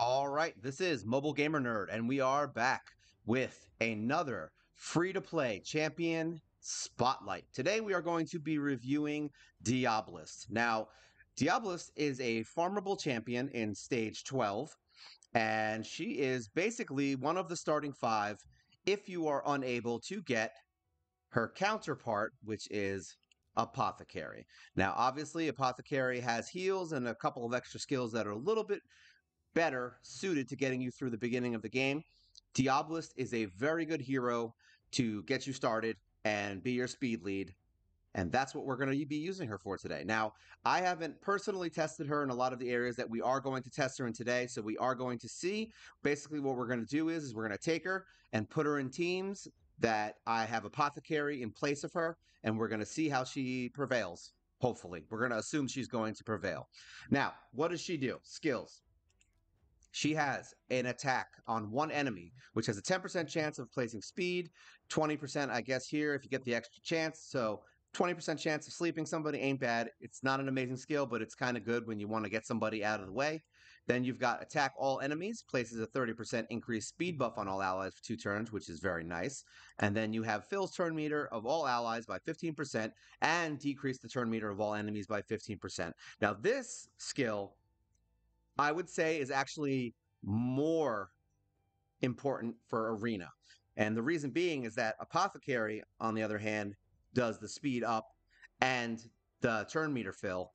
All right, this is Mobile Gamer Nerd, and we are back with another free to play champion spotlight. Today, we are going to be reviewing Diabolist. Now, Diabolist is a farmable champion in stage 12, and she is basically one of the starting five if you are unable to get her counterpart, which is Apothecary. Now, obviously, Apothecary has heals and a couple of extra skills that are a little bit better suited to getting you through the beginning of the game. Diabolist is a very good hero to get you started and be your speed lead. And that's what we're going to be using her for today. Now, I haven't personally tested her in a lot of the areas that we are going to test her in today. So we are going to see. Basically, what we're going to do is, is we're going to take her and put her in teams that I have Apothecary in place of her, and we're going to see how she prevails. Hopefully, we're going to assume she's going to prevail. Now, what does she do? Skills. She has an attack on one enemy, which has a 10% chance of placing speed, 20%, I guess, here if you get the extra chance. So 20% chance of sleeping somebody ain't bad. It's not an amazing skill, but it's kind of good when you want to get somebody out of the way. Then you've got attack all enemies, places a 30% increased speed buff on all allies for two turns, which is very nice. And then you have fills turn meter of all allies by 15% and decrease the turn meter of all enemies by 15%. Now, this skill, I would say, is actually more important for Arena. And the reason being is that Apothecary, on the other hand, does the speed up and the turn meter fill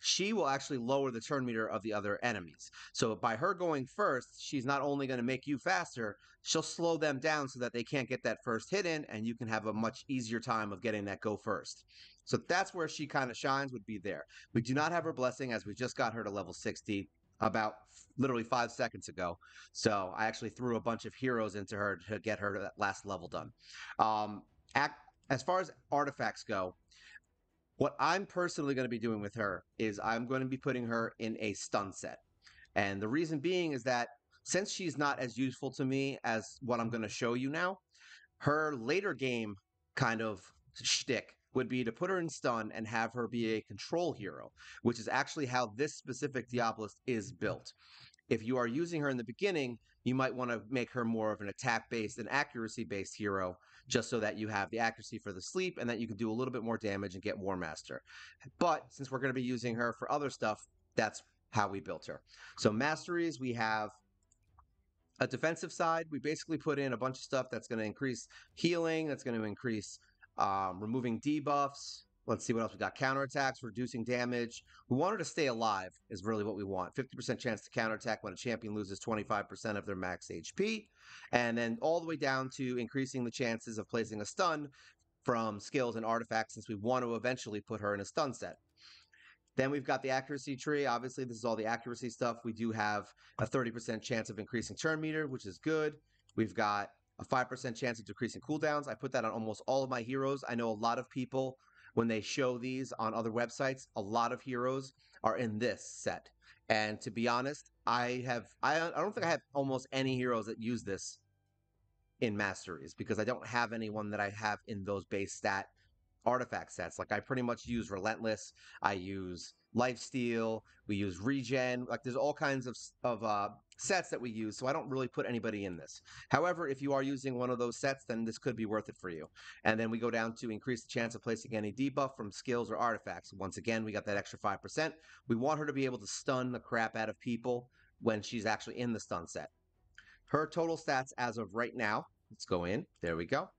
she will actually lower the turn meter of the other enemies. So by her going first, she's not only going to make you faster, she'll slow them down so that they can't get that first hit in, and you can have a much easier time of getting that go first. So that's where she kind of shines, would be there. We do not have her blessing as we just got her to level 60 about literally five seconds ago. So I actually threw a bunch of heroes into her to get her to that last level done. Um, act, as far as artifacts go, what I'm personally going to be doing with her is I'm going to be putting her in a stun set. And the reason being is that since she's not as useful to me as what I'm going to show you now, her later game kind of shtick would be to put her in stun and have her be a control hero, which is actually how this specific Diabolist is built. If you are using her in the beginning, you might want to make her more of an attack based and accuracy based hero just so that you have the accuracy for the sleep and that you can do a little bit more damage and get War Master. But since we're going to be using her for other stuff, that's how we built her. So masteries, we have a defensive side. We basically put in a bunch of stuff that's going to increase healing, that's going to increase um, removing debuffs, Let's see what else we got. Counterattacks, reducing damage. We want her to stay alive, is really what we want. 50% chance to counterattack when a champion loses 25% of their max HP. And then all the way down to increasing the chances of placing a stun from skills and artifacts, since we want to eventually put her in a stun set. Then we've got the accuracy tree. Obviously, this is all the accuracy stuff. We do have a 30% chance of increasing turn meter, which is good. We've got a 5% chance of decreasing cooldowns. I put that on almost all of my heroes. I know a lot of people when they show these on other websites, a lot of heroes are in this set. And to be honest, I have I, I don't think I have almost any heroes that use this in masteries because I don't have anyone that I have in those base stat artifact sets. Like I pretty much use Relentless, I use Lifesteal, we use Regen. Like there's all kinds of of uh, sets that we use, so I don't really put anybody in this. However, if you are using one of those sets, then this could be worth it for you. And then we go down to increase the chance of placing any debuff from skills or artifacts. Once again, we got that extra 5%. We want her to be able to stun the crap out of people when she's actually in the stun set. Her total stats as of right now, let's go in. There we go.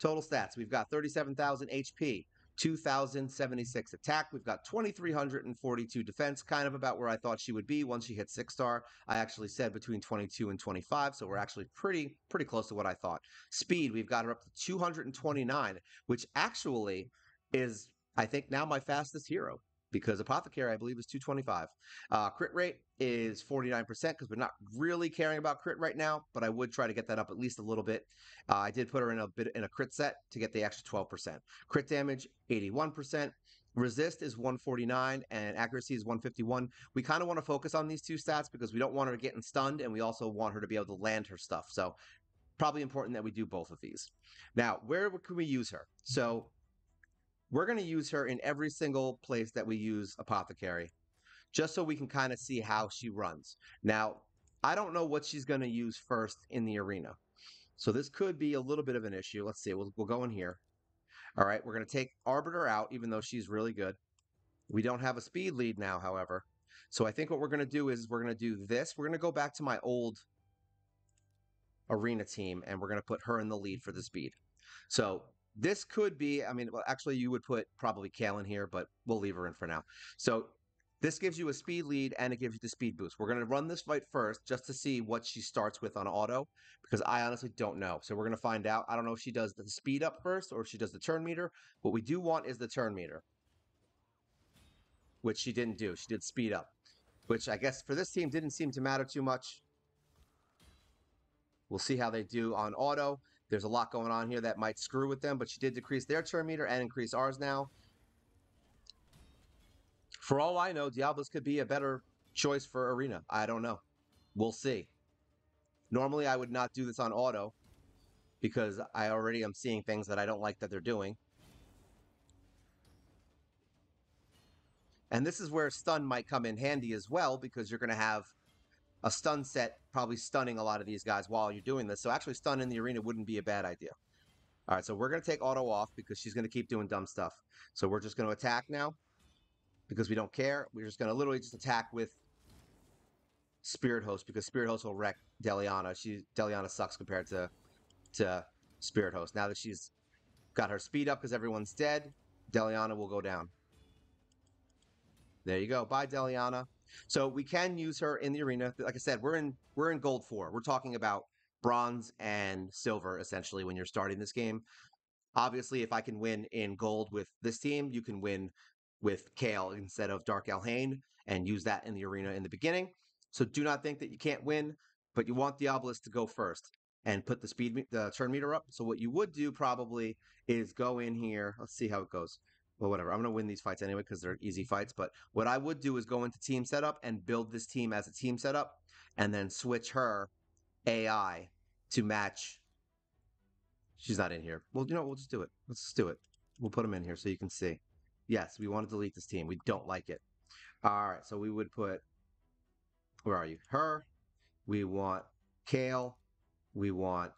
Total stats, we've got 37,000 HP, 2,076 attack. We've got 2,342 defense, kind of about where I thought she would be once she hit six star. I actually said between 22 and 25, so we're actually pretty pretty close to what I thought. Speed, we've got her up to 229, which actually is I think now my fastest hero because Apothecary, I believe, is 225. Uh, crit rate is 49% because we're not really caring about crit right now, but I would try to get that up at least a little bit. Uh, I did put her in a bit in a crit set to get the extra 12%. Crit damage, 81%. Resist is 149 and accuracy is 151. We kind of want to focus on these two stats because we don't want her getting stunned and we also want her to be able to land her stuff. So probably important that we do both of these. Now, where can we use her? So we're going to use her in every single place that we use Apothecary, just so we can kind of see how she runs. Now, I don't know what she's going to use first in the arena. So this could be a little bit of an issue. Let's see. We'll, we'll go in here. All right, we're going to take Arbiter out, even though she's really good. We don't have a speed lead now, however. So I think what we're going to do is we're going to do this. We're going to go back to my old arena team, and we're going to put her in the lead for the speed. So this could be, I mean, well, actually, you would put probably Kael here, but we'll leave her in for now. So this gives you a speed lead and it gives you the speed boost. We're going to run this fight first just to see what she starts with on auto because I honestly don't know. So we're going to find out. I don't know if she does the speed up first or if she does the turn meter. What we do want is the turn meter, which she didn't do. She did speed up, which I guess for this team didn't seem to matter too much. We'll see how they do on auto. There's a lot going on here that might screw with them, but she did decrease their turn meter and increase ours now. For all I know, Diablos could be a better choice for Arena. I don't know. We'll see. Normally, I would not do this on auto because I already am seeing things that I don't like that they're doing. And this is where stun might come in handy as well because you're going to have a stun set probably stunning a lot of these guys while you're doing this. So actually stun in the arena wouldn't be a bad idea. All right, so we're going to take auto off because she's going to keep doing dumb stuff. So we're just going to attack now because we don't care. We're just going to literally just attack with Spirit Host because Spirit Host will wreck Deliana. She Deliana sucks compared to to Spirit Host. Now that she's got her speed up because everyone's dead, Deliana will go down. There you go. Bye, Deliana. So we can use her in the arena. Like I said, we're in we're in gold four. We're talking about bronze and silver essentially when you're starting this game. Obviously, if I can win in gold with this team, you can win with Kael instead of Dark Elhain and use that in the arena in the beginning. So do not think that you can't win, but you want Diabolus to go first and put the speed the turn meter up. So what you would do probably is go in here. Let's see how it goes. Well, whatever. I'm going to win these fights anyway because they're easy fights. But what I would do is go into team setup and build this team as a team setup and then switch her AI to match. She's not in here. Well, you know, we'll just do it. Let's just do it. We'll put them in here so you can see. Yes, we want to delete this team. We don't like it. All right, so we would put, where are you? Her. We want Kael. We want,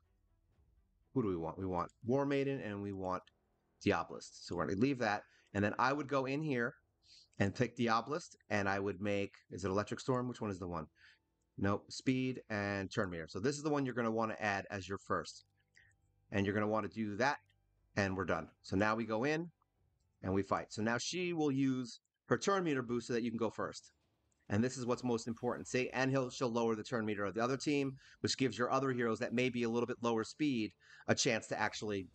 who do we want? We want War Maiden and we want Diabolist. So we're going to leave that. And then I would go in here and pick Diabolist and I would make, is it Electric Storm? Which one is the one? Nope, Speed and Turn Meter. So this is the one you're going to want to add as your first. And you're going to want to do that and we're done. So now we go in and we fight. So now she will use her turn meter boost so that you can go first. And this is what's most important. See, and he'll she'll lower the turn meter of the other team, which gives your other heroes that may be a little bit lower speed a chance to actually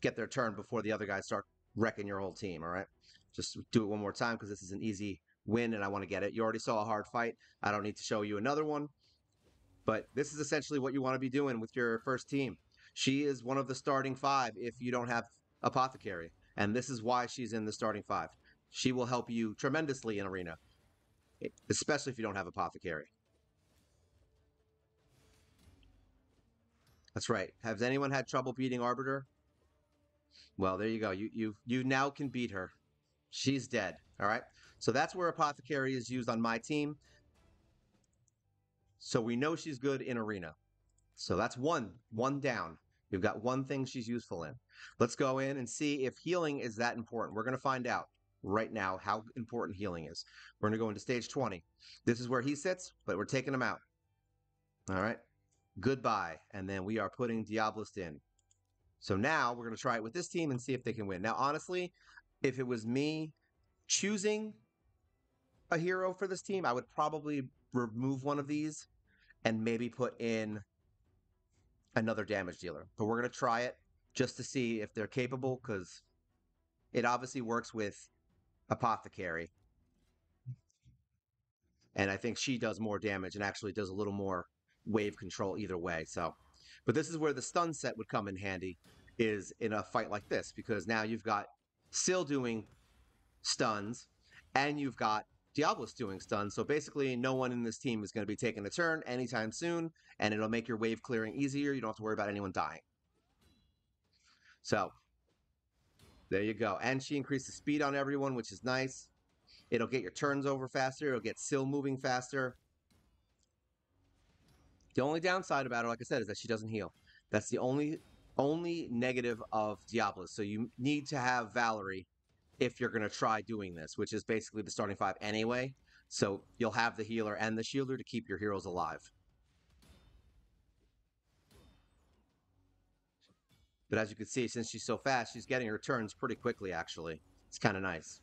get their turn before the other guys start wrecking your whole team. All right, just do it one more time because this is an easy win and I want to get it. You already saw a hard fight. I don't need to show you another one. But this is essentially what you want to be doing with your first team. She is one of the starting five if you don't have Apothecary. And this is why she's in the starting five. She will help you tremendously in Arena, especially if you don't have Apothecary. That's right. Has anyone had trouble beating Arbiter? Well, there you go. You you you now can beat her. She's dead. All right. So that's where Apothecary is used on my team. So we know she's good in Arena. So that's one one down. We've got one thing she's useful in. Let's go in and see if healing is that important. We're going to find out right now how important healing is. We're going to go into stage 20. This is where he sits, but we're taking him out. All right. Goodbye. And then we are putting Diabolist in. So now we're going to try it with this team and see if they can win. Now, honestly, if it was me choosing a hero for this team, I would probably remove one of these and maybe put in another damage dealer. But we're going to try it just to see if they're capable because it obviously works with Apothecary. And I think she does more damage and actually does a little more wave control either way. So, but this is where the stun set would come in handy is in a fight like this because now you've got Scyl doing stuns and you've got Diablos doing stuns. So basically, no one in this team is going to be taking a turn anytime soon, and it'll make your wave clearing easier. You don't have to worry about anyone dying. So there you go. And she increases speed on everyone, which is nice. It'll get your turns over faster. It'll get Scyl moving faster. The only downside about her, like I said, is that she doesn't heal. That's the only only negative of Diablos. So you need to have Valerie if you're going to try doing this, which is basically the starting five anyway. So you'll have the healer and the shielder to keep your heroes alive. But as you can see, since she's so fast, she's getting her turns pretty quickly, actually. It's kind of nice.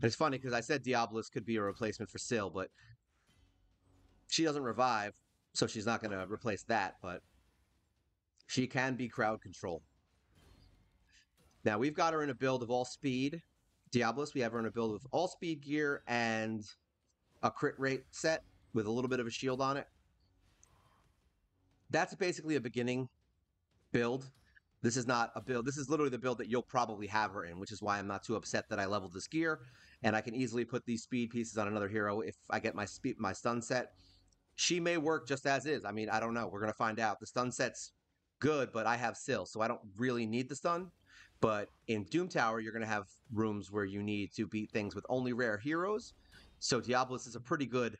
And it's funny because I said Diablos could be a replacement for Scyl, but she doesn't revive, so she's not going to replace that, but she can be crowd control. Now, we've got her in a build of all speed. Diablos, we have her in a build of all speed gear and a crit rate set with a little bit of a shield on it. That's basically a beginning build. This is not a build. This is literally the build that you'll probably have her in, which is why I'm not too upset that I leveled this gear. And I can easily put these speed pieces on another hero if I get my speed, my stun set. She may work just as is. I mean, I don't know. We're to find out. The stun set's good, but I have Scyl, so I don't really need the stun. But in Doom Tower, you're to have rooms where you need to beat things with only rare heroes. So Diablos is a pretty good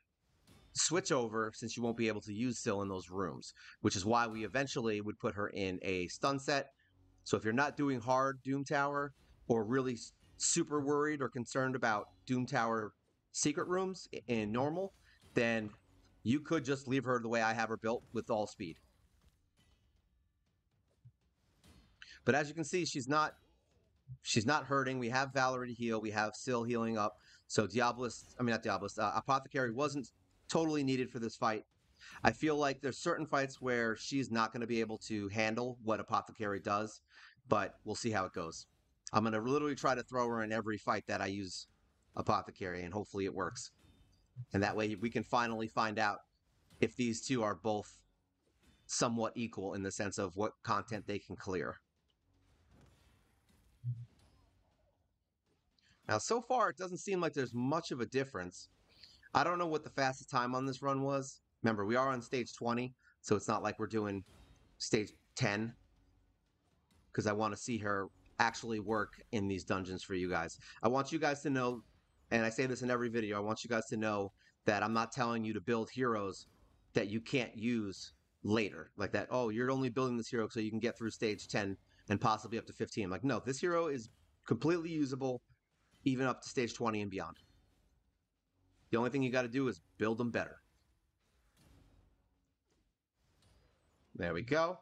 switch over since you won't be able to use Scyl in those rooms, which is why we eventually would put her in a stun set. So if you're not doing hard Doom Tower or really super worried or concerned about Doom Tower secret rooms in normal, then you could just leave her the way I have her built with all speed. But as you can see, she's not she's not hurting. We have Valerie to heal. We have Scyl healing up. So Diablos, I mean not Diablos, uh, Apothecary wasn't totally needed for this fight. I feel like there's certain fights where she's not going to be able to handle what Apothecary does, but we'll see how it goes. I'm going to literally try to throw her in every fight that I use Apothecary, and hopefully it works. And that way we can finally find out if these two are both somewhat equal in the sense of what content they can clear. Now, so far, it doesn't seem like there's much of a difference. I don't know what the fastest time on this run was. Remember, we are on stage 20, so it's not like we're doing stage 10 because I want to see her actually work in these dungeons for you guys. I want you guys to know, and I say this in every video, I want you guys to know that I'm not telling you to build heroes that you can't use later. Like that, oh, you're only building this hero so you can get through stage 10 and possibly up to 15. Like, no, this hero is completely usable even up to stage 20 and beyond. The only thing you got to do is build them better. There we go.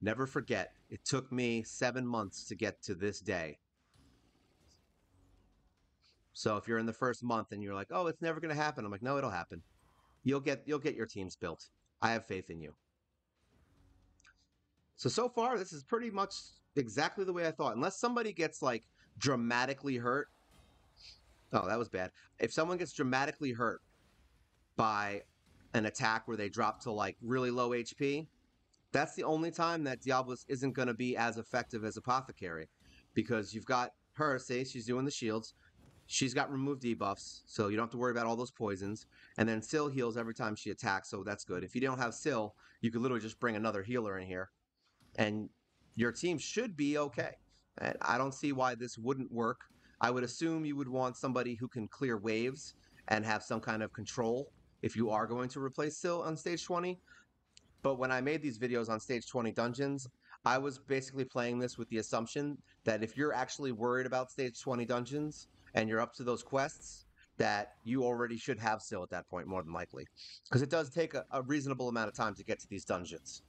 Never forget, it took me seven months to get to this day. So if you're in the first month and you're like, "Oh, it's never going to happen," I'm like, "No, it'll happen. You'll get you'll get your teams built. I have faith in you." So so far, this is pretty much exactly the way I thought. Unless somebody gets like dramatically hurt. Oh, that was bad. If someone gets dramatically hurt by an attack where they drop to like really low HP, that's the only time that Diablos isn't going to be as effective as Apothecary. Because you've got her, say she's doing the shields. She's got removed debuffs, so you don't have to worry about all those poisons. And then Scyl heals every time she attacks, so that's good. If you don't have Scyl, you could literally just bring another healer in here. And your team should be okay. And I don't see why this wouldn't work. I would assume you would want somebody who can clear waves and have some kind of control if you are going to replace Scyl on stage 20. But when I made these videos on stage 20 dungeons, I was basically playing this with the assumption that if you're actually worried about stage 20 dungeons and you're up to those quests, that you already should have Scyl at that point, more than likely. Because it does take a, a reasonable amount of time to get to these dungeons.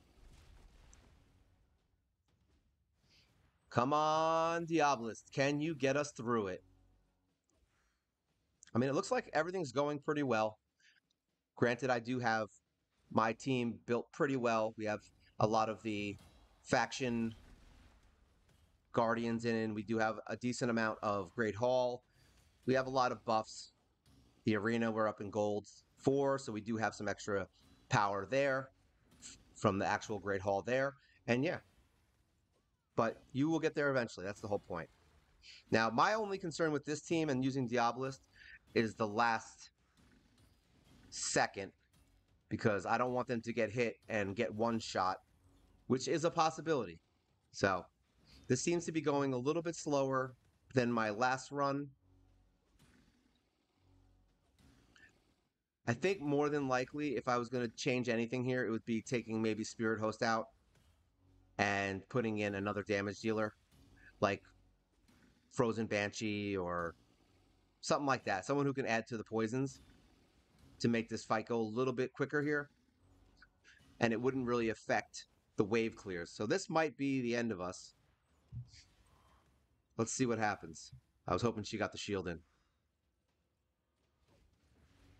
Come on, Diabolist. Can you get us through it? I mean, it looks like everything's going pretty well. Granted, I do have my team built pretty well. We have a lot of the faction guardians in. We do have a decent amount of Great Hall. We have a lot of buffs. The arena, we're up in gold four, so we do have some extra power there from the actual Great Hall there. And yeah, but you will get there eventually. That's the whole point. Now, my only concern with this team and using Diabolist is the last second because I don't want them to get hit and get one shot, which is a possibility. So This seems to be going a little bit slower than my last run. I think more than likely, if I was going to change anything here, it would be taking maybe Spirit Host out and putting in another damage dealer, like Frozen Banshee or something like that. Someone who can add to the poisons to make this fight go a little bit quicker here. And it wouldn't really affect the wave clears. So this might be the end of us. Let's see what happens. I was hoping she got the shield in.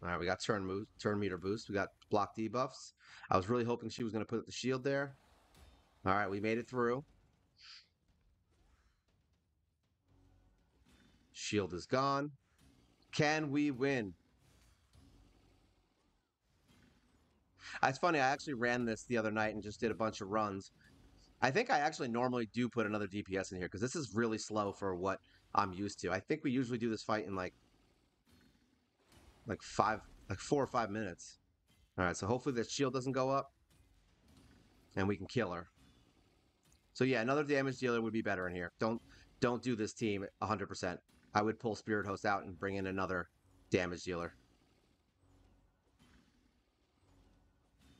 All right, we got turn move, turn meter boost. We got block debuffs. I was really hoping she was going to put the shield there. All right, we made it through. Shield is gone. Can we win? Uh, it's funny, I actually ran this the other night and just did a bunch of runs. I think I actually normally do put another DPS in here because this is really slow for what I'm used to. I think we usually do this fight in like like five, like four or five minutes. All right, so hopefully the shield doesn't go up and we can kill her. So yeah, another damage dealer would be better in here. Don't don't do this team 100%. I would pull Spirit Host out and bring in another damage dealer.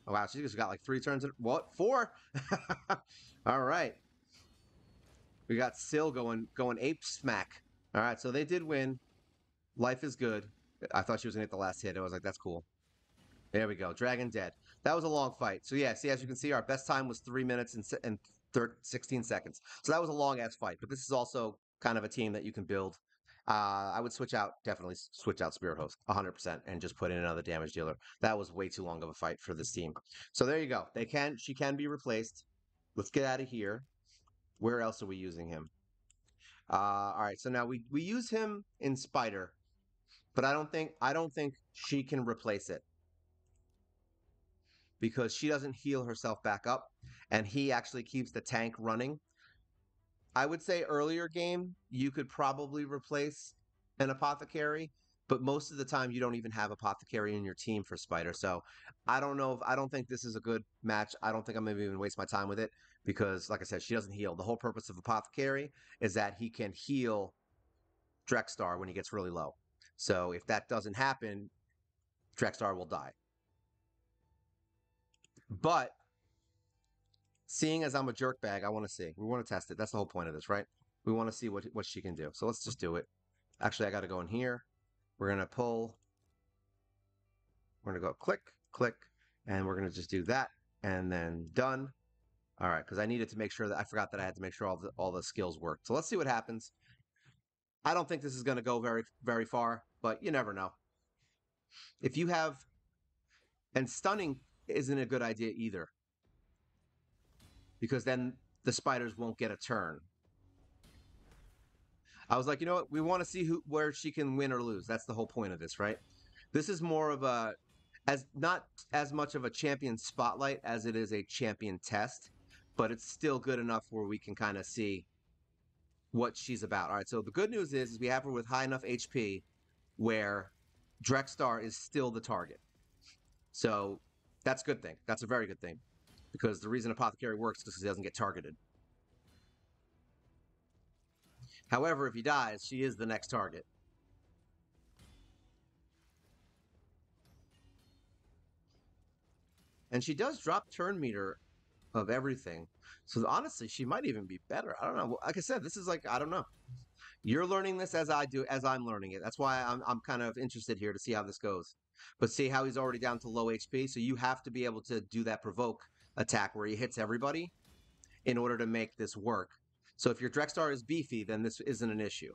Oh, wow, she just got like three turns. In, what? Four? All right. We got Scyl going going ape smack. All right, so they did win. Life is good. I thought she was going to hit the last hit. I was like, that's cool. There we go. Dragon dead. That was a long fight. So, yeah, see, as you can see, our best time was 3 minutes and, and 13, 16 seconds. So that was a long-ass fight. But this is also kind of a team that you can build. Uh, I would switch out, definitely switch out Spirit Host 100% and just put in another damage dealer. That was way too long of a fight for this team. So there you go. They can, she can be replaced. Let's get out of here. Where else are we using him? Uh, all right, so now we, we use him in Spider but I don't think I don't think she can replace it because she doesn't heal herself back up, and he actually keeps the tank running. I would say earlier game you could probably replace an apothecary, but most of the time you don't even have apothecary in your team for spider. So I don't know if I don't think this is a good match. I don't think I'm gonna even waste my time with it because, like I said, she doesn't heal. The whole purpose of apothecary is that he can heal Drexthar when he gets really low. So if that doesn't happen, Drexthar will die. But seeing as I'm a jerk bag, I want to see. We want to test it. That's the whole point of this, right? We want to see what what she can do. So let's just do it. Actually, I got to go in here. We're going to pull. We're going to go click, click, and we're going to just do that and then done. All right, because I needed to make sure that I forgot that I had to make sure all the all the skills worked. So let's see what happens. I don't think this is going to go very very far but you never know. If you have, and stunning isn't a good idea either, because then the spiders won't get a turn. I was like, you know what? We want to see who where she can win or lose. That's the whole point of this, right? This is more of a as not as much of a champion spotlight as it is a champion test, but it's still good enough where we can kind of see what she's about. All right, so the good news is, is we have her with high enough HP where Drexthar is still the target. So that's a good thing. That's a very good thing. Because the reason Apothecary works is because he doesn't get targeted. However, if he dies, she is the next target. And she does drop turn meter of everything. So honestly, she might even be better. I don't know. Like I said, this is like, I don't know. You're learning this as I do, as I'm learning it. That's why I'm, I'm kind of interested here to see how this goes. But see how he's already down to low HP. So you have to be able to do that provoke attack where he hits everybody in order to make this work. So if your Drexthar is beefy, then this isn't an issue.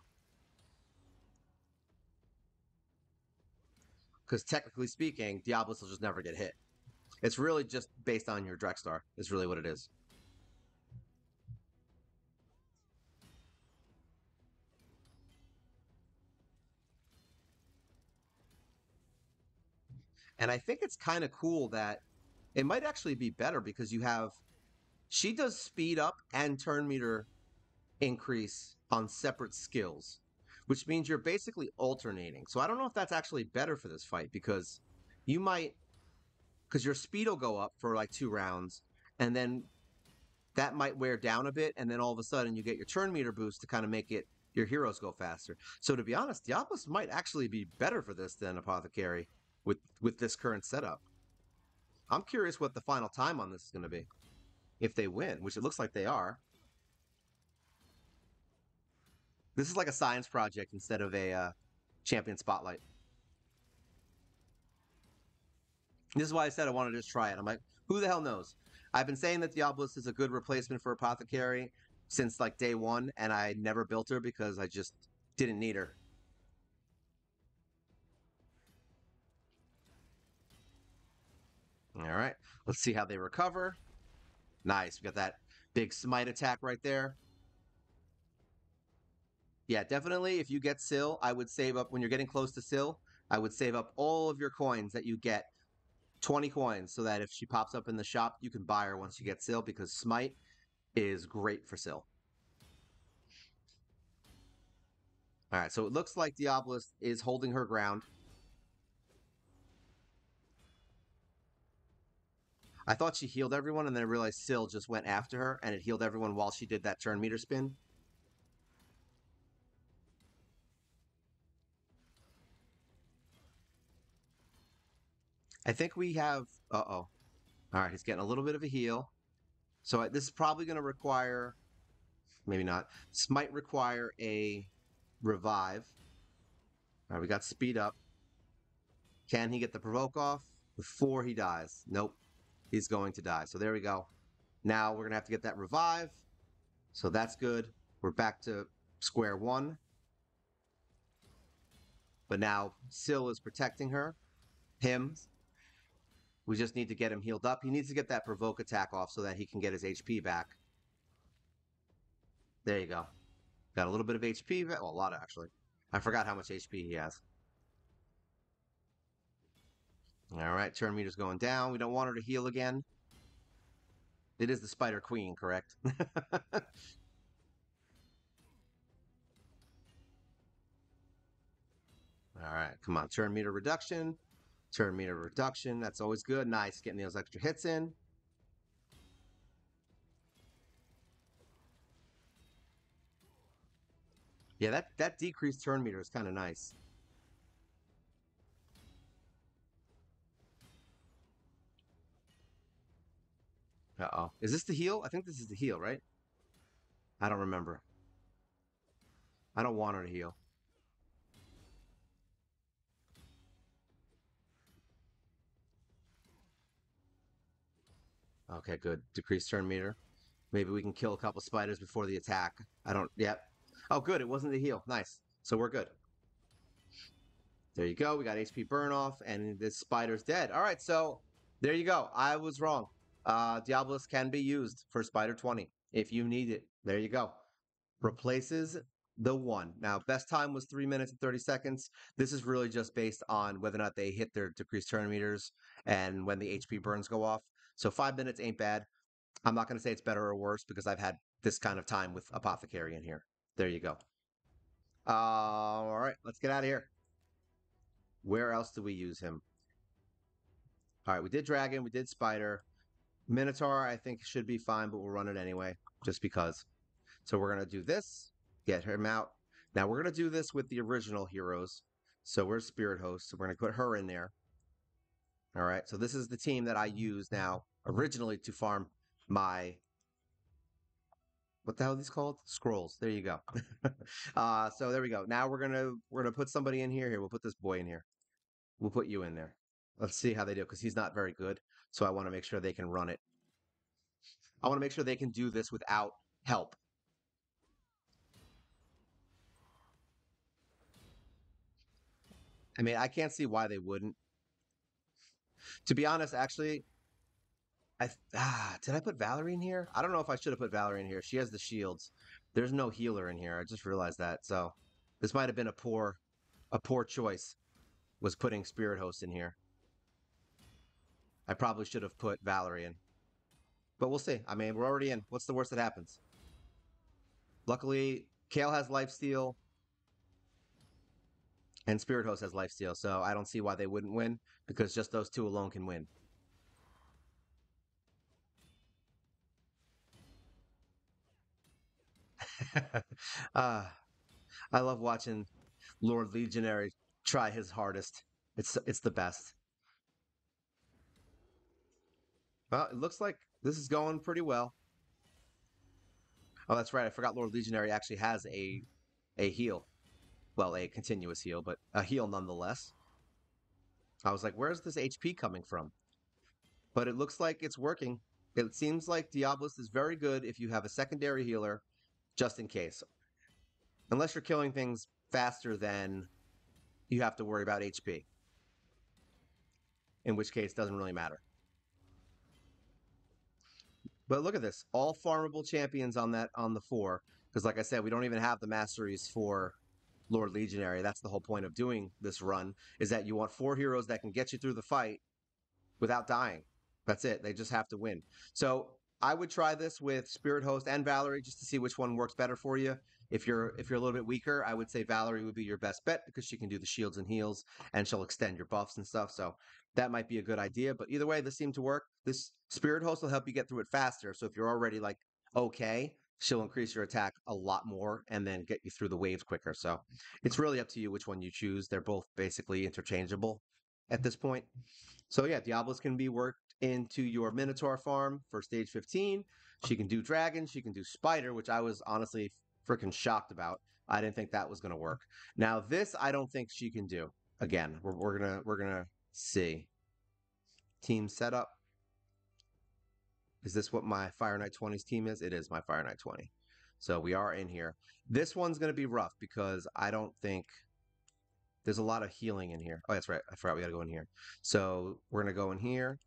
Because technically speaking, Diablos will just never get hit. It's really just based on your Drexthar, is really what it is. And I think it's kind of cool that it might actually be better because you have she does speed up and turn meter increase on separate skills, which means you're basically alternating. So I don't know if that's actually better for this fight because you might because your speed will go up for like two rounds, and then that might wear down a bit, and then all of a sudden you get your turn meter boost to kind of make it your heroes go faster. So to be honest, Diablos might actually be better for this than Apothecary with with this current setup. I'm curious what the final time on this is going to be. If they win, which it looks like they are. This is like a science project instead of a uh, champion spotlight. This is why I said I wanted to just try it. I'm like, who the hell knows? I've been saying that Diablos is a good replacement for Apothecary since like day one, and I never built her because I just didn't need her. All right, let's see how they recover. Nice, we got that big smite attack right there. Yeah, definitely. If you get Scyl, I would save up when you're getting close to Scyl. I would save up all of your coins that you get, 20 coins, so that if she pops up in the shop, you can buy her once you get Scyl because Smite is great for Scyl. All right, so it looks like Diablos is holding her ground. I thought she healed everyone, and then I realized Scyl just went after her, and it healed everyone while she did that turn meter spin. I think we have. Uh oh. All right, he's getting a little bit of a heal. So this is probably going to require. Maybe not. This might require a revive. All right, we got speed up. Can he get the provoke off before he dies? Nope. He's going to die. So there we go. Now we're going to have to get that revive. So that's good. We're back to square one. But now Scyl is protecting her. Him. We just need to get him healed up. He needs to get that provoke attack off so that he can get his HP back. There you go. Got a little bit of HP. Well, a lot actually. I forgot how much HP he has. All right, turn meter's going down. We don't want her to heal again. It is the Spider Queen, correct? All right, come on. Turn meter reduction. Turn meter reduction. That's always good. Nice. Getting those extra hits in. Yeah, that, that decreased turn meter is kind of nice. Uh-oh. Is this the heal? I think this is the heal, right? I don't remember. I don't want her to heal. Okay, good. Decrease turn meter. Maybe we can kill a couple spiders before the attack. I don't... Yep. Oh, good. It wasn't the heal. Nice. So we're good. There you go. We got HP burn off, and this spider's dead. All right, so there you go. I was wrong. Uh, Diablos can be used for Spider 20 if you need it. There you go. Replaces the one. Now, best time was three minutes and 30 seconds. This is really just based on whether or not they hit their decreased turn meters and when the HP burns go off. So five minutes ain't bad. I'm not going to say it's better or worse because I've had this kind of time with Apothecary in here. There you go. All right, let's get out of here. Where else do we use him? All right, we did Dragon, we did Spider. Minotaur, I think, should be fine, but we'll run it anyway, just because. So we're going to do this, get him out. Now we're going to do this with the original heroes. So we're Spirit Host, so we're going to put her in there. All right, so this is the team that I use now originally to farm my what the hell are these called? Scrolls. There you go. uh, so there we go. Now we're gonna we're gonna put somebody in here. Here, we'll put this boy in here. We'll put you in there. Let's see how they do because he's not very good. So I want to make sure they can run it. I want to make sure they can do this without help. I mean, I can't see why they wouldn't. To be honest, actually, I ah, did I put Valerie in here? I don't know if I should have put Valerie in here. She has the shields. There's no healer in here. I just realized that. So this might have been a poor a poor choice was putting Spirit Host in here. I probably should have put Valerie in. But we'll see. I mean, we're already in. What's the worst that happens? Luckily, Kael has lifesteal. And Spirit Host has lifesteal, so I don't see why they wouldn't win, because just those two alone can win. uh, I love watching Lord Legionary try his hardest. It's it's the best. Well, it looks like this is going pretty well. Oh, that's right. I forgot Lord Legionary actually has a a heal. Well, a continuous heal, but a heal nonetheless. I was like, where's this HP coming from? But it looks like it's working. It seems like Diabolist is very good if you have a secondary healer, just in case. Unless you're killing things faster than you have to worry about HP. In which case, doesn't really matter. But look at this. All farmable champions on that on the four. Because like I said, we don't even have the masteries for Lord Legionary. That's the whole point of doing this run, is that you want four heroes that can get you through the fight without dying. That's it. They just have to win. So I would try this with Spirit Host and Valerie just to see which one works better for you. If you're if you're a little bit weaker, I would say Valerie would be your best bet because she can do the shields and heals and she'll extend your buffs and stuff. So that might be a good idea. But either way, this seemed to work. This Spirit Host will help you get through it faster. So if you're already like okay, she'll increase your attack a lot more and then get you through the waves quicker. So it's really up to you which one you choose. They're both basically interchangeable at this point. So yeah, Diablos can be worked into your Minotaur farm for stage 15. She can do dragon, she can do spider, which I was honestly freaking shocked about. I didn't think that was going to work. Now this I don't think she can do. Again, we're, we're gonna we're gonna see. Team setup. Is this what my Fire Knight 20s team is? It is my Fire Knight 20. So we are in here. This one's going to be rough because I don't think there's a lot of healing in here. Oh, that's right. I forgot we got to go in here. So we're going to go in here.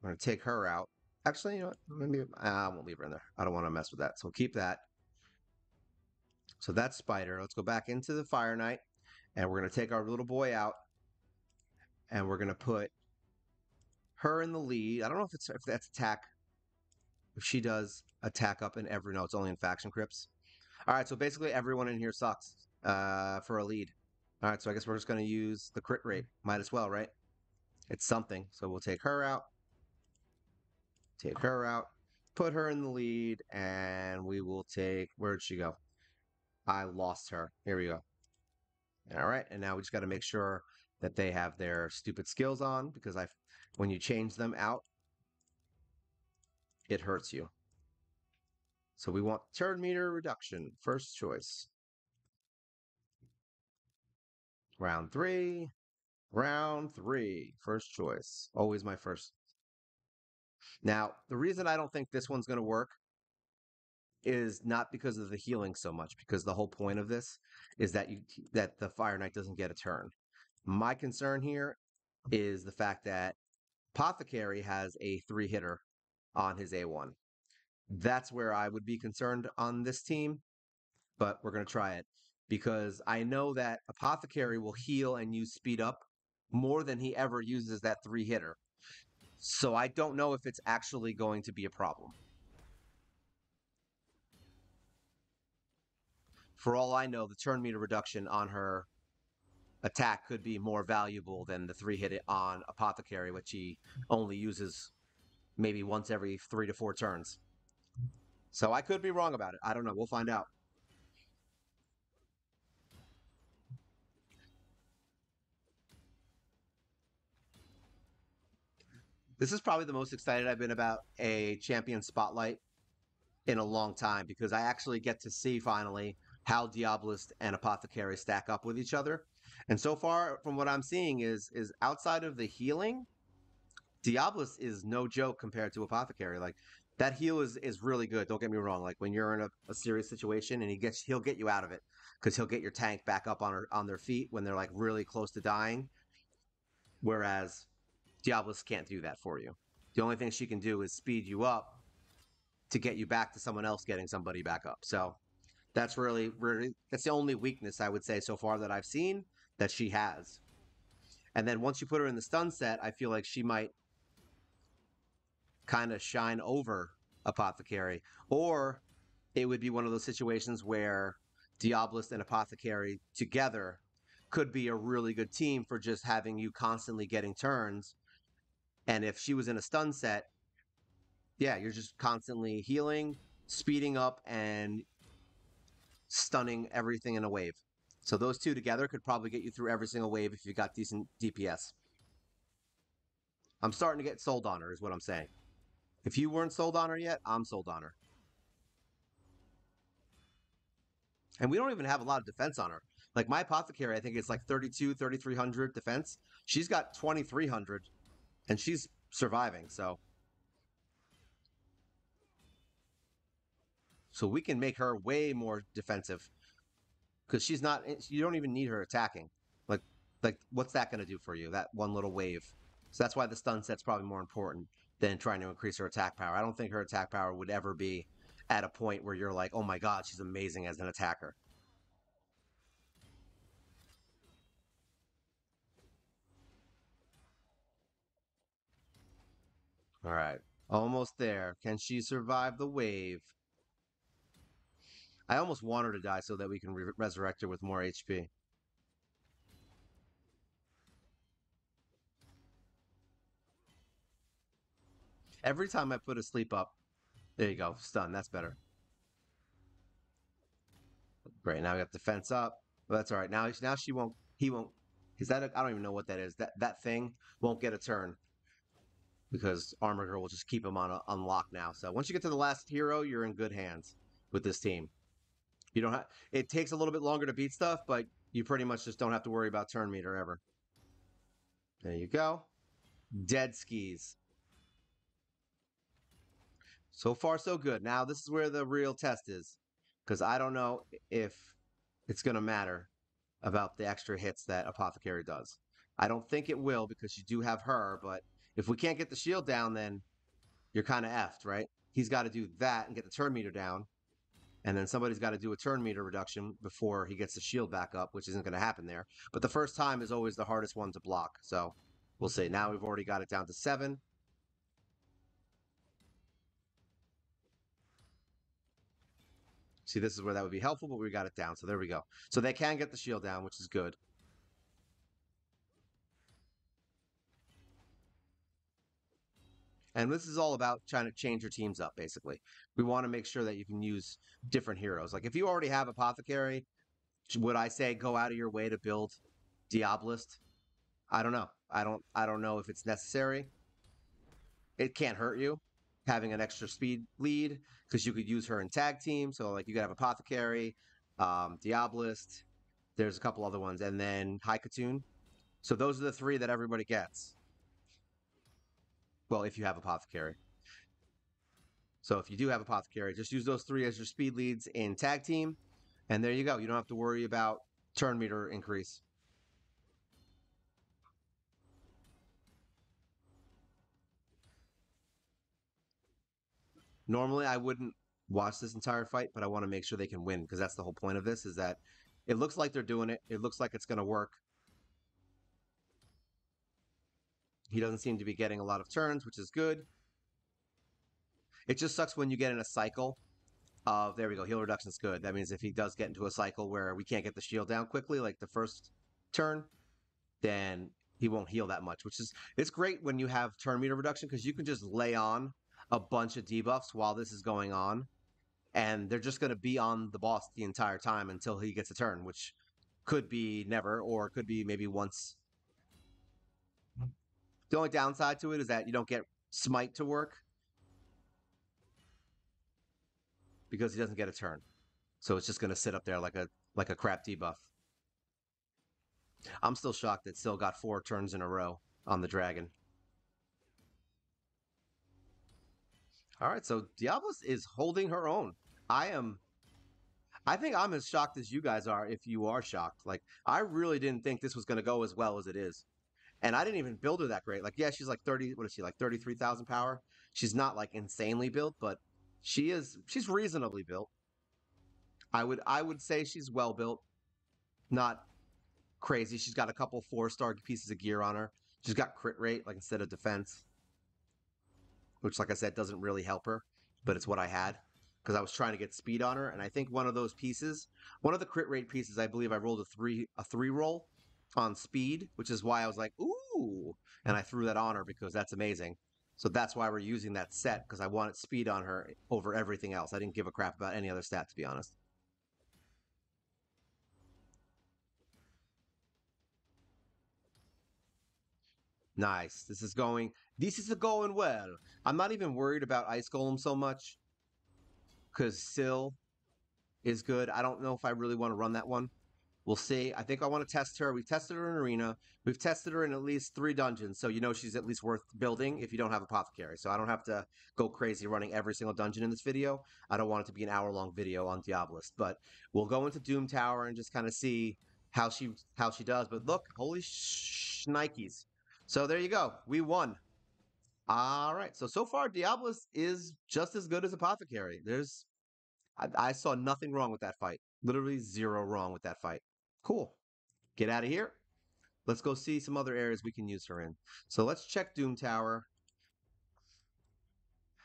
We're going to take her out. Actually, you know what? Maybe I won't leave her in there. I don't want to mess with that. So keep that. So that's Spider. Let's go back into the Fire Knight. And we're going to take our little boy out. And we're going to put her in the lead. I don't know if it's if that's attack. If she does attack up in every no, it's only in faction crypts. All right, so basically everyone in here sucks uh, for a lead. All right, so I guess we're just going to use the crit rate. Might as well, right? It's something. So we'll take her out. Take her out. Put her in the lead, and we will take. Where'd she go? I lost her. Here we go. All right, and now we just got to make sure that they have their stupid skills on because I, when you change them out, it hurts you. So we want turn meter reduction, first choice. Round three, round three, first choice. Always my first. Now, the reason I don't think this one's going to work is not because of the healing so much, because the whole point of this is that you that the Fire Knight doesn't get a turn. My concern here is the fact that Apothecary has a three hitter on his A1. That's where I would be concerned on this team, but we're going to try it because I know that Apothecary will heal and use speed up more than he ever uses that three hitter. So I don't know if it's actually going to be a problem. For all I know, the turn meter reduction on her attack could be more valuable than the three hit it on Apothecary, which he only uses maybe once every three to four turns. So I could be wrong about it. I don't know. We'll find out. This is probably the most excited I've been about a champion spotlight in a long time because I actually get to see finally how Diabolist and Apothecary stack up with each other. And so far, from what I'm seeing, is is outside of the healing, Diabolist is no joke compared to Apothecary. Like that heal is is really good. Don't get me wrong. Like when you're in a, a serious situation and he gets he'll get you out of it because he'll get your tank back up on her, on their feet when they're like really close to dying. Whereas Diabolist can't do that for you. The only thing she can do is speed you up to get you back to someone else getting somebody back up. So that's really, really that's the only weakness I would say so far that I've seen that she has. And then once you put her in the stun set, I feel like she might kind of shine over Apothecary. Or it would be one of those situations where Diabolist and Apothecary together could be a really good team for just having you constantly getting turns. And if she was in a stun set, yeah, you're just constantly healing, speeding up and stunning everything in a wave. So those two together could probably get you through every single wave if you got decent DPS. I'm starting to get sold on her, is what I'm saying. If you weren't sold on her yet, I'm sold on her. And we don't even have a lot of defense on her. Like my apothecary, I think it's like 32, 3300 defense. She's got 2300 and she's surviving. So So we can make her way more defensive because she's not. Eh, you don't even need her attacking. Like, like what's that going to do for you? That one little wave. So that's why the stun set's probably more important than trying to increase her attack power. I don't think her attack power would ever be at a point where you're like, oh my god, she's amazing as an attacker. All right. Almost there. Can she survive the wave? I almost want her to die so that we can re- resurrect her with more HP. Every time I put a sleep up, there you go, stun. That's better. Great. Now we got defense up. Well, that's all right. Now, now she won't. He won't. Is that? I don't even know what that is. That that thing won't get a turn because Armor Girl will just keep him on uh, a, on lock now. So once you get to the last hero, you're in good hands with this team. You don't have. It takes a little bit longer to beat stuff, but you pretty much just don't have to worry about turn meter ever. There you go. Dead skis. So far, so good. Now this is where the real test is, because I don't know if it's going to matter about the extra hits that Apothecary does. I don't think it will because you do have her, but if we can't get the shield down, then you're kind of effed, right? He's got to do that and get the turn meter down and then somebody's got to do a turn meter reduction before he gets the shield back up, which isn't going to happen there. But the first time is always the hardest one to block. So we'll see. Now we've already got it down to seven. See, this is where that would be helpful, but we got it down. So there we go. So they can get the shield down, which is good. And this is all about trying to change your teams up, basically. We want to make sure that you can use different heroes. Like if you already have Apothecary, would I say go out of your way to build Diabolist? I don't know. I don't I don't know if it's necessary. It can't hurt you having an extra speed lead because you could use her in tag team. So like you could have Apothecary, um, Diabolist. There's a couple other ones, and then High Khatun. So those are the three that everybody gets. Well, if you have Apothecary. So if you do have Apothecary, just use those three as your speed leads in tag team. And there you go. You don't have to worry about turn meter increase. Normally, I wouldn't watch this entire fight, but I want to make sure they can win because that's the whole point of this is that it looks like they're doing it. It looks like it's going to work. He doesn't seem to be getting a lot of turns, which is good. It just sucks when you get in a cycle of there we go, heal reduction is good. That means if he does get into a cycle where we can't get the shield down quickly, like the first turn, then he won't heal that much, which is it's great when you have turn meter reduction because you can just lay on a bunch of debuffs while this is going on, and they're just going to be on the boss the entire time until he gets a turn, which could be never or could be maybe once the only downside to it is that you don't get smite to work because he doesn't get a turn. So it's just going to sit up there like a like a crap debuff. I'm still shocked that still got four turns in a row on the dragon. All right, so Diabolist is holding her own. I am I think I'm as shocked as you guys are if you are shocked. Like I really didn't think this was going to go as well as it is. And I didn't even build her that great. Like, yeah, she's like 30, what is she, like 33,000 power? She's not like insanely built, but she is, she's reasonably built. I would, I would say she's well built, not crazy. She's got a couple four star pieces of gear on her. She's got crit rate, like instead of defense, which, like I said, doesn't really help her, but it's what I had because I was trying to get speed on her. And I think one of those pieces, one of the crit rate pieces, I believe I rolled a three, a three roll on speed, which is why I was like, ooh, and I threw that on her because that's amazing. So that's why we're using that set because I wanted speed on her over everything else. I didn't give a crap about any other stat, to be honest. Nice. This is going. This is going well. I'm not even worried about Ice Golem so much because Scyl is good. I don't know if I really want to run that one. We'll see. I think I want to test her. We've tested her in Arena. We've tested her in at least three dungeons, so you know she's at least worth building if you don't have Apothecary. So I don't have to go crazy running every single dungeon in this video. I don't want it to be an hour-long video on Diabolist, but we'll go into Doom Tower and just kind of see how she how she does. But look, holy shnikes. So there you go. We won. All right. So so far, Diabolist is just as good as Apothecary. There's I, I saw nothing wrong with that fight. Literally zero wrong with that fight. Cool. Get out of here. Let's go see some other areas we can use her in. So let's check Doom Tower.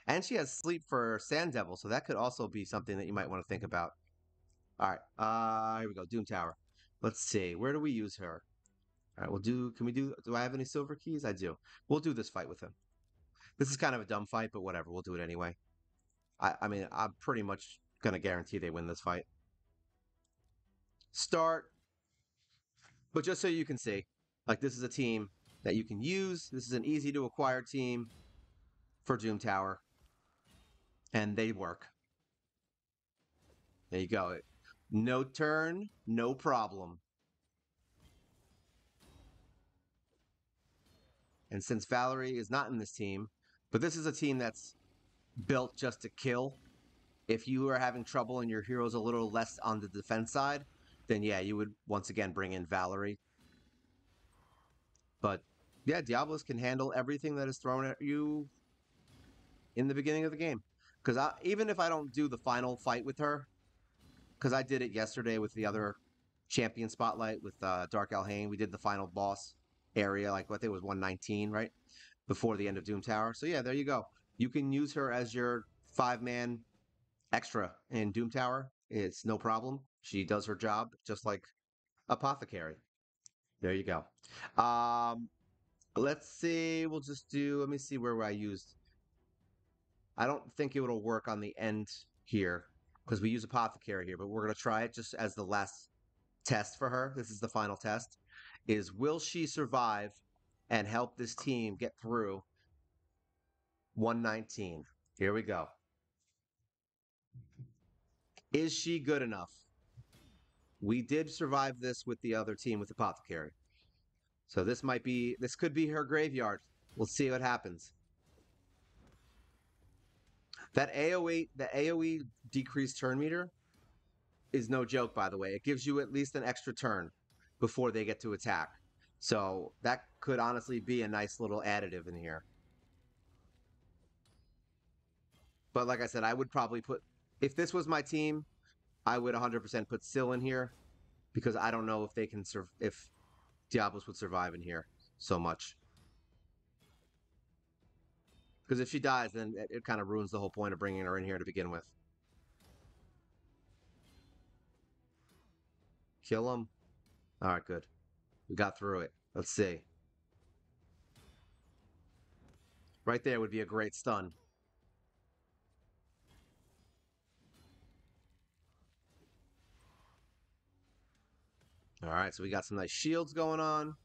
And she has sleep for Sand Devil, so that could also be something that you might want to think about. All right, uh, here we go, Doom Tower. Let's see, where do we use her? All right, we'll do, can we do, do I have any silver keys? I do. We'll do this fight with him. This is kind of a dumb fight, but whatever, we'll do it anyway. I, I mean, I'm pretty much going to guarantee they win this fight. Start but just so you can see, like this is a team that you can use. This is an easy to acquire team for Doom Tower. And they work. There you go. No turn, no problem. And since Valerie is not in this team, but this is a team that's built just to kill. If you are having trouble and your hero's a little less on the defense side, then yeah, you would once again bring in Valerie. But yeah, Diabolist can handle everything that is thrown at you in the beginning of the game. Because even if I don't do the final fight with her, because I did it yesterday with the other champion spotlight with uh, Dark Elhain, we did the final boss area, like what it was 119, right? Before the end of Doom Tower. So yeah, there you go. You can use her as your five man extra in Doom Tower. It's no problem. She does her job just like Apothecary. There you go. Um, let's see. We'll just do. Let me see where I used. I don't think it will work on the end here because we use Apothecary here, but we're going to try it just as the last test for her. This is the final test. Is will she survive and help this team get through 119? Here we go. Is she good enough? We did survive this with the other team with Apothecary. So this might be, this could be her graveyard. We'll see what happens. That AOE, the AOE decreased turn meter is no joke, by the way. It gives you at least an extra turn before they get to attack. So that could honestly be a nice little additive in here. But like I said, I would probably put, if this was my team, I would 100% put Scyl in here because I don't know if they can serve if Diabolist would survive in here so much. Because if she dies, then it, it kind of ruins the whole point of bringing her in here to begin with. Kill him. All right, good. We got through it. Let's see. Right there would be a great stun. All right, so we got some nice shields going on.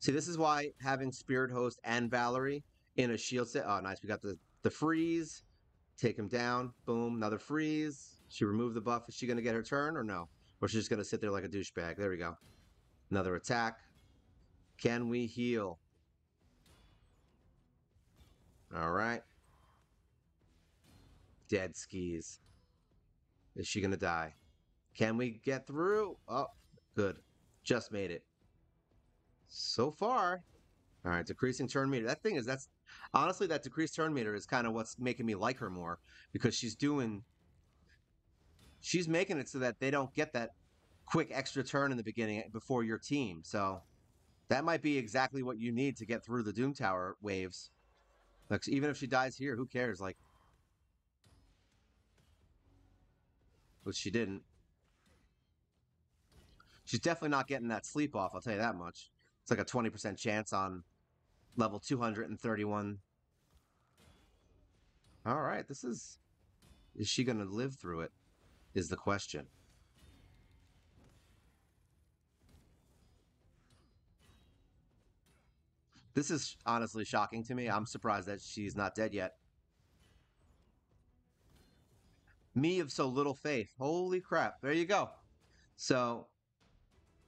See, this is why having Spirit Host and Valerie in a shield set. Oh, nice. We got the, the freeze. Take him down. Boom. Another freeze. She removed the buff. Is she going to get her turn or no? Or she's just going to sit there like a douchebag? There we go. Another attack. Can we heal? All right. Dead skis. Is she going to die? Can we get through? Oh, good. Just made it. So far. All right, decreasing turn meter. That thing is, that's honestly, that decreased turn meter is kind of what's making me like her more because she's doing, she's making it so that they don't get that quick extra turn in the beginning before your team. So that might be exactly what you need to get through the Doom Tower waves. Like, even if she dies here, who cares? Like, but she didn't. She's definitely not getting that sleep off, I'll tell you that much. It's like a 20% chance on level 231. All right, this is. Is she going to live through it? Is the question. This is honestly shocking to me. I'm surprised that she's not dead yet. Me of so little faith. Holy crap. There you go. So,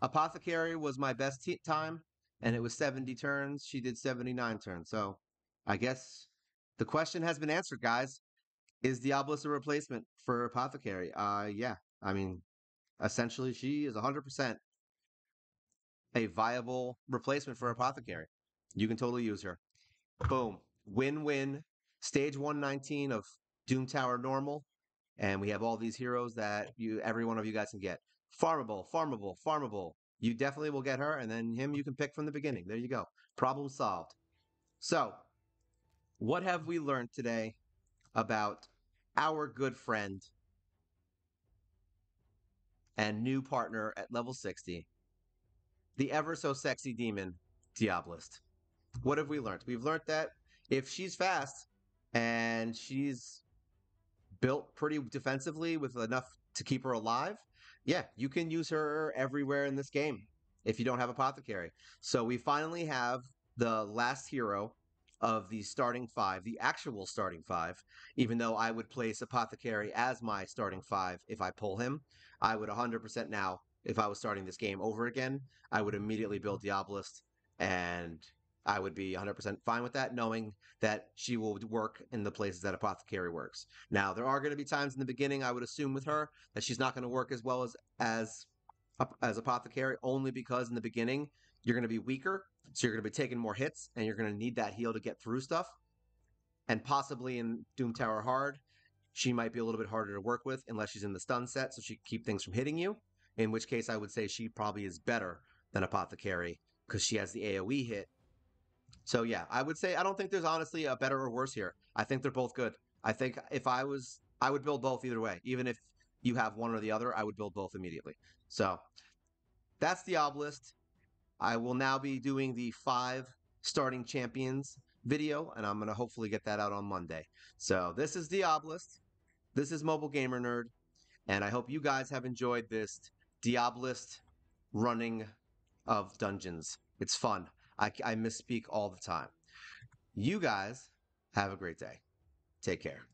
Apothecary was my best t- time, and it was 70 turns. She did 79 turns. So, I guess the question has been answered, guys. Is Diabolist a replacement for Apothecary? Uh, yeah. I mean, essentially, she is 100% a viable replacement for Apothecary. You can totally use her. Boom. Win win. Stage 119 of Doom Tower normal. And we have all these heroes that you every one of you guys can get. Farmable, farmable, farmable. You definitely will get her, and then him you can pick from the beginning. There you go. Problem solved. So, what have we learned today about our good friend and new partner at level 60, the ever so sexy demon, Diabolist? What have we learned? We've learned that if she's fast and she's built pretty defensively with enough to keep her alive, yeah, you can use her everywhere in this game if you don't have Apothecary. So we finally have the last hero of the starting five, the actual starting five, even though I would place Apothecary as my starting five if I pull him. I would 100% now, if I was starting this game over again, I would immediately build Diabolist and I would be 100% fine with that, knowing that she will work in the places that Apothecary works. Now, there are going to be times in the beginning, I would assume with her, that she's not going to work as well as as as Apothecary, only because in the beginning you're going to be weaker, so you're going to be taking more hits, and you're going to need that heal to get through stuff. And possibly in Doom Tower Hard, she might be a little bit harder to work with unless she's in the stun set, so she can keep things from hitting you. In which case, I would say she probably is better than Apothecary because she has the AOE hit so yeah, I would say I don't think there's honestly a better or worse here. I think they're both good. I think if I was, I would build both either way. Even if you have one or the other, I would build both immediately. So that's the Obelisk. I will now be doing the five starting champions video, and I'm going to hopefully get that out on Monday. So this is the Diabolist. This is Mobile Gamer Nerd, and I hope you guys have enjoyed this Diabolist running of dungeons. It's fun. I, I misspeak all the time. You guys have a great day. Take care.